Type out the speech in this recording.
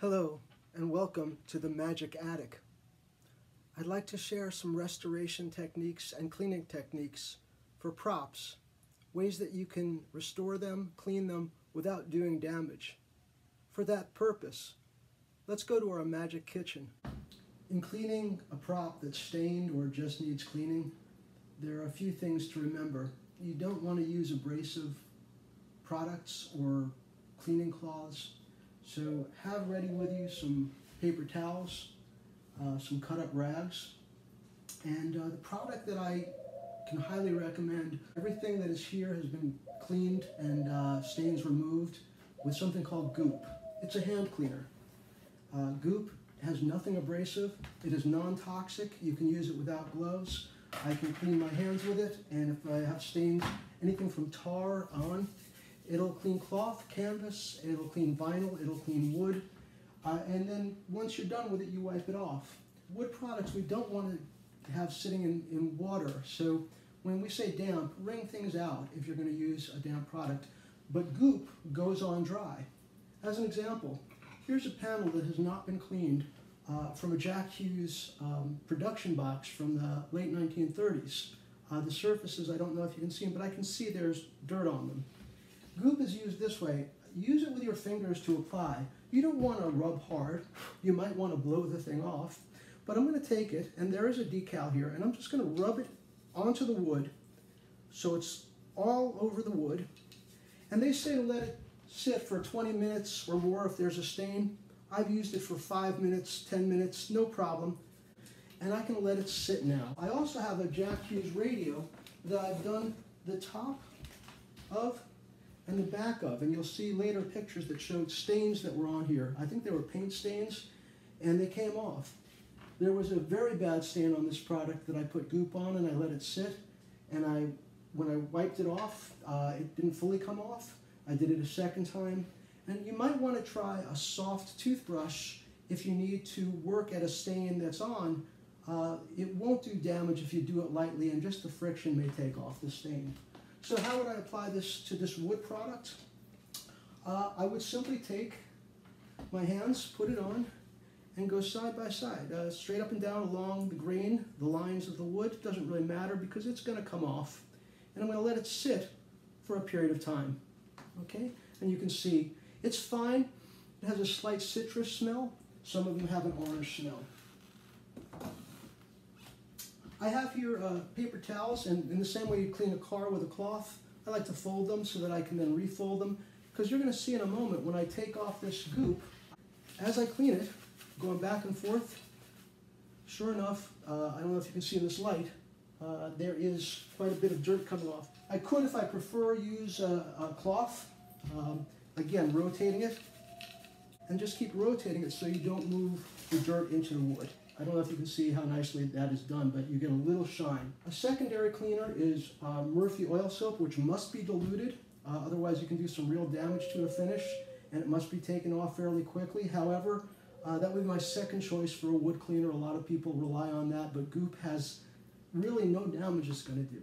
Hello, and welcome to the Magic Attic. I'd like to share some restoration techniques and cleaning techniques for props, ways that you can restore them, clean them without doing damage. For that purpose, let's go to our magic kitchen. In cleaning a prop that's stained or just needs cleaning, there are a few things to remember. You don't want to use abrasive products or cleaning cloths so have ready with you some paper towels, uh, some cut up rags, and uh, the product that I can highly recommend, everything that is here has been cleaned and uh, stains removed with something called Goop. It's a hand cleaner. Uh, Goop has nothing abrasive. It is non-toxic. You can use it without gloves. I can clean my hands with it, and if I have stains, anything from tar on, It'll clean cloth, canvas, it'll clean vinyl, it'll clean wood. Uh, and then once you're done with it, you wipe it off. Wood products we don't want to have sitting in, in water. So when we say damp, wring things out if you're going to use a damp product. But goop goes on dry. As an example, here's a panel that has not been cleaned uh, from a Jack Hughes um, production box from the late 1930s. Uh, the surfaces, I don't know if you can see them, but I can see there's dirt on them. Goop is used this way. Use it with your fingers to apply. You don't want to rub hard. You might want to blow the thing off. But I'm going to take it, and there is a decal here, and I'm just going to rub it onto the wood so it's all over the wood. And they say to let it sit for 20 minutes or more if there's a stain. I've used it for 5 minutes, 10 minutes, no problem. And I can let it sit now. I also have a Jack Hughes radio that I've done the top of and the back of. And you'll see later pictures that showed stains that were on here. I think they were paint stains, and they came off. There was a very bad stain on this product that I put goop on and I let it sit. And I, when I wiped it off, uh, it didn't fully come off. I did it a second time. And you might want to try a soft toothbrush if you need to work at a stain that's on. Uh, it won't do damage if you do it lightly and just the friction may take off the stain. So how would I apply this to this wood product? Uh, I would simply take my hands, put it on, and go side by side, uh, straight up and down along the grain, the lines of the wood. Doesn't really matter because it's going to come off. And I'm going to let it sit for a period of time. Okay? And you can see it's fine. It has a slight citrus smell. Some of them have an orange smell. I have here uh, paper towels, and in the same way you clean a car with a cloth, I like to fold them so that I can then refold them. Because you're going to see in a moment when I take off this goop, as I clean it, going back and forth, sure enough, uh, I don't know if you can see in this light, uh, there is quite a bit of dirt coming off. I could, if I prefer, use a, a cloth, um, again, rotating it, and just keep rotating it so you don't move the dirt into the wood. I don't know if you can see how nicely that is done, but you get a little shine. A secondary cleaner is uh, Murphy oil soap, which must be diluted. Uh, otherwise, you can do some real damage to a finish, and it must be taken off fairly quickly. However, uh, that would be my second choice for a wood cleaner. A lot of people rely on that, but Goop has really no damage it's going to do.